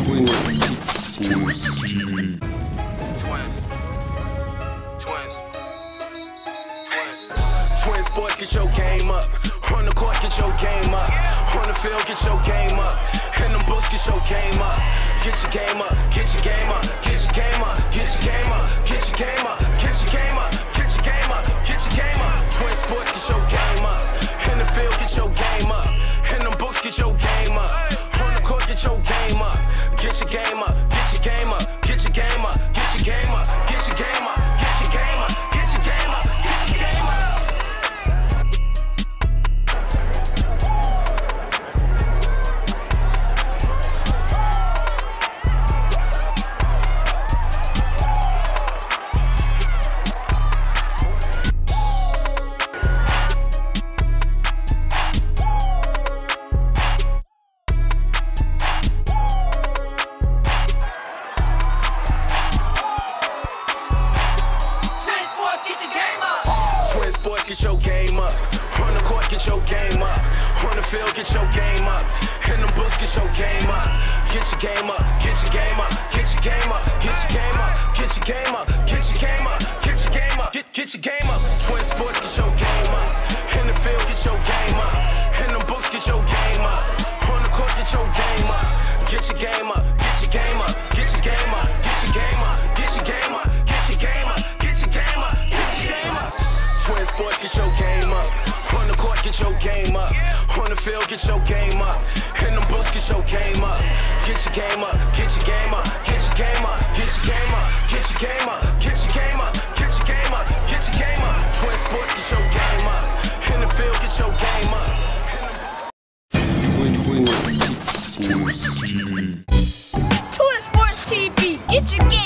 Twins. twins, twins, twins. Twins, boys, get your game up. On the court, get your game up. On the field, get your game up. And them books, get your game up. Get your game up, get your game up, get your game up, get your game up, get your game up, get your game up, get your game up, get your game up. Twin sports, get your game up. In the field, get your game up. In them books, get your game up. On the court, get your game up. Get your game up. get your game up. On the court, get your game up. On the field, get your game up. In the books, get your game up. Get your game up, get your game up, get your game up, get your game up, get your game up, get your game up, get your game up, get your game up. Twin sports, get your game up. In the field, get your game up. In the books, get your game up. On the court, get your game up. Get your game up. sports, get your game up. On the court, get your game up. On the field, get your game up. In the books, get your game up. Get your game up, get your game up, get your game up, get your game up, get your game up, get your game up, get your game up, get your game up. Twin sports, get your game up. In the field, get your game up. Twin Sports TV, get your game